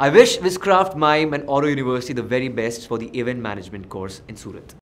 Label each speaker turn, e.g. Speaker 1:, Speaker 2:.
Speaker 1: I wish Viscraft Mime and Auto University the very best for the event management course in Surat.